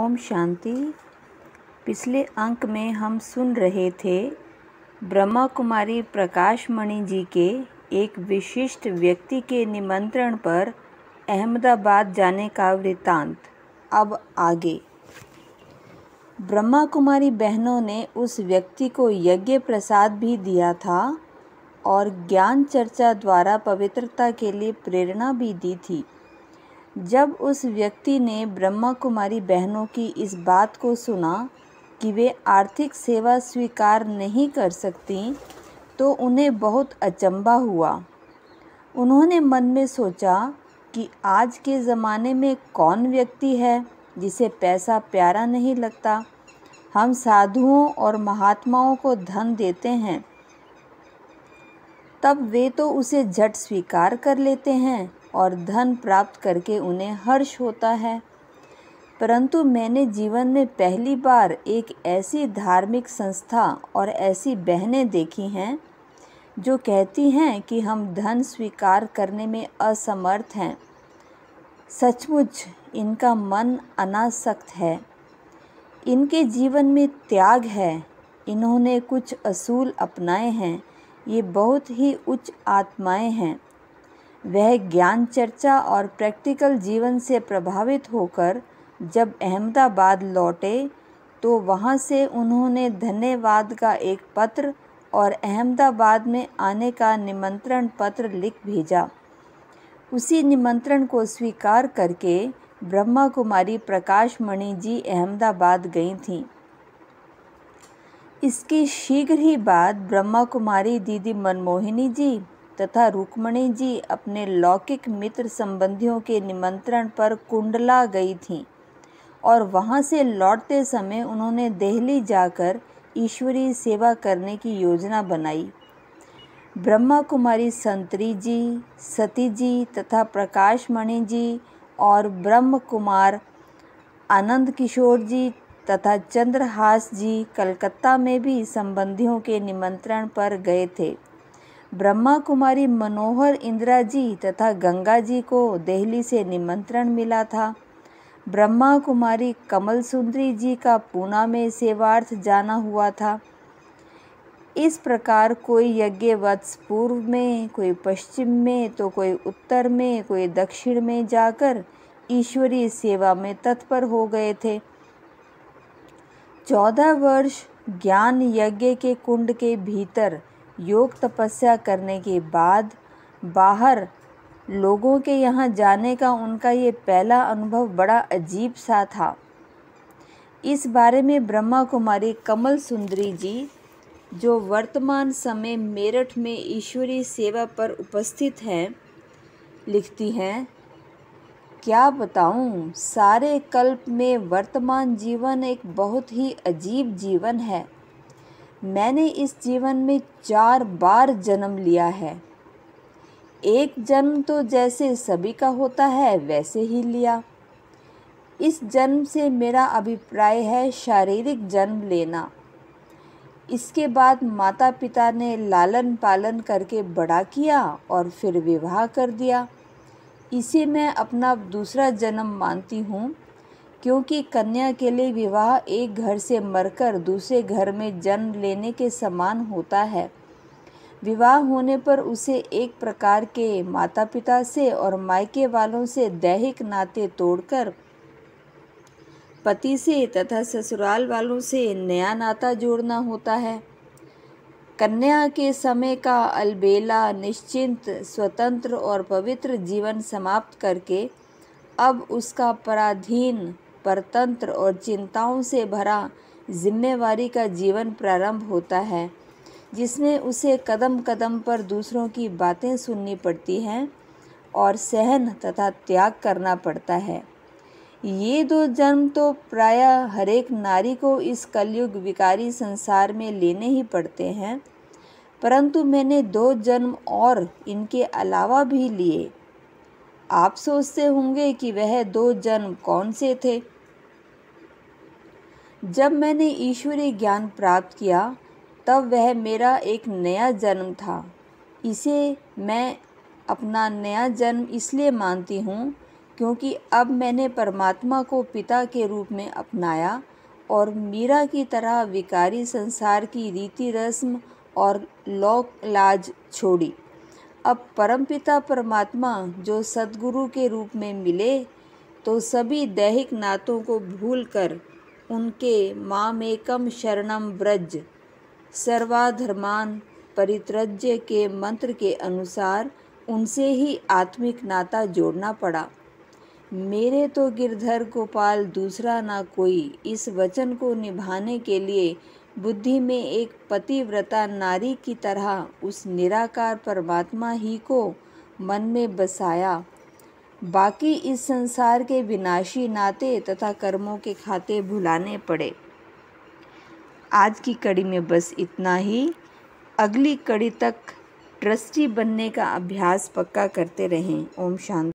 ओम शांति। पिछले अंक में हम सुन रहे थे ब्रह्मा कुमारी प्रकाश मणि जी के एक विशिष्ट व्यक्ति के निमंत्रण पर अहमदाबाद जाने का वृत्तांत। अब आगे। ब्रह्मा कुमारी बहनों ने उस व्यक्ति को यज्ञ प्रसाद भी दिया था और ज्ञान चर्चा द्वारा पवित्रता के लिए प्रेरणा भी दी थी। जब उस व्यक्ति ने ब्रह्मा कुमारी बहनों की इस बात को सुना कि वे आर्थिक सेवा स्वीकार नहीं कर सकती तो उन्हें बहुत अचंबा हुआ। उन्होंने मन में सोचा कि आज के ज़माने में कौन व्यक्ति है जिसे पैसा प्यारा नहीं लगता? हम साधुओं और महात्माओं को धन देते हैं। तब वे तो उसे झट स्वीकार कर लेते हैं। और धन प्राप्त करके उन्हें हर्ष होता है। परंतु मैंने जीवन में पहली बार एक ऐसी धार्मिक संस्था और ऐसी बहनें देखी हैं, जो कहती हैं कि हम धन स्वीकार करने में असमर्थ हैं। सचमुच इनका मन अनासक्त है। इनके जीवन में त्याग है। इन्होंने कुछ असूल अपनाए हैं। ये बहुत ही उच्च आत्माएँ हैं। वह ज्ञान चर्चा और प्रैक्टिकल जीवन से प्रभावित होकर जब अहमदाबाद लौटे तो वहाँ से उन्होंने धन्यवाद का एक पत्र और अहमदाबाद में आने का निमंत्रण पत्र लिख भेजा। उसी निमंत्रण को स्वीकार करके ब्रह्मा कुमारी प्रकाश मणि जी अहमदाबाद गई थीं। इसके शीघ्र ही बाद ब्रह्मा कुमारी दीदी मनमोहिनी जी तथा रुक्मणी जी अपने लौकिक मित्र संबंधियों के निमंत्रण पर कुंडला गई थीं और वहाँ से लौटते समय उन्होंने दिल्ली जाकर ईश्वरीय सेवा करने की योजना बनाई। ब्रह्मा कुमारी संतरी जी, सती जी तथा प्रकाश मणि जी और ब्रह्म कुमार आनंद किशोर जी तथा चंद्रहास जी कलकत्ता में भी संबंधियों के निमंत्रण पर गए थे। ब्रह्मा कुमारी मनोहर इंदिरा जी तथा गंगा जी को दिल्ली से निमंत्रण मिला था। ब्रह्मा कुमारी कमल सुंदरी जी का पूना में सेवार्थ जाना हुआ था। इस प्रकार कोई यज्ञ वत्स पूर्व में, कोई पश्चिम में तो कोई उत्तर में, कोई दक्षिण में जाकर ईश्वरीय सेवा में तत्पर हो गए थे। चौदह वर्ष ज्ञान यज्ञ के कुंड के भीतर योग तपस्या करने के बाद बाहर लोगों के यहाँ जाने का उनका ये पहला अनुभव बड़ा अजीब सा था। इस बारे में ब्रह्मा कुमारी कमल सुंदरी जी, जो वर्तमान समय मेरठ में ईश्वरीय सेवा पर उपस्थित हैं, लिखती हैं, क्या बताऊँ, सारे कल्प में वर्तमान जीवन एक बहुत ही अजीब जीवन है। मैंने इस जीवन में चार बार जन्म लिया है। एक जन्म तो जैसे सभी का होता है, वैसे ही लिया। इस जन्म से मेरा अभिप्राय है शारीरिक जन्म लेना। इसके बाद माता पिता ने लालन पालन करके बड़ा किया और फिर विवाह कर दिया। इसे मैं अपना दूसरा जन्म मानती हूँ। क्योंकि कन्या के लिए विवाह एक घर से मरकर दूसरे घर में जन्म लेने के समान होता है। विवाह होने पर उसे एक प्रकार के माता पिता से और मायके वालों से दैहिक नाते तोड़कर, पति से तथा ससुराल वालों से नया नाता जोड़ना होता है। कन्या के समय का अलबेला निश्चिंत, स्वतंत्र और पवित्र जीवन समाप्त करके, अब उसका पराधीन परतंत्र और चिंताओं से भरा जिम्मेवारी का जीवन प्रारंभ होता है, जिसमें उसे कदम कदम पर दूसरों की बातें सुननी पड़ती हैं और सहन तथा त्याग करना पड़ता है। ये दो जन्म तो प्रायः हरेक नारी को इस कलयुग विकारी संसार में लेने ही पड़ते हैं, परंतु मैंने दो जन्म और इनके अलावा भी लिए। आप सोचते होंगे कि वह दो जन्म कौन से थे? जब मैंने ईश्वरीय ज्ञान प्राप्त किया, तब वह मेरा एक नया जन्म था। इसे मैं अपना नया जन्म इसलिए मानती हूँ क्योंकि अब मैंने परमात्मा को पिता के रूप में अपनाया और मीरा की तरह विकारी संसार की रीति रस्म और लोक लाज छोड़ी। अब परमपिता परमात्मा जो सदगुरु के रूप में मिले तो सभी दैहिक नातों को भूलकर उनके मामेकम शरणम ब्रज सर्वाधर्मान परित्रज्य के मंत्र के अनुसार उनसे ही आत्मिक नाता जोड़ना पड़ा। मेरे तो गिरधर गोपाल, दूसरा ना कोई। इस वचन को निभाने के लिए बुद्धि में एक पतिव्रता नारी की तरह उस निराकार परमात्मा ही को मन में बसाया। बाकी इस संसार के विनाशी नाते तथा कर्मों के खाते भुलाने पड़े। आज की कड़ी में बस इतना ही। अगली कड़ी तक ट्रस्टी बनने का अभ्यास पक्का करते रहें। ओम शांति।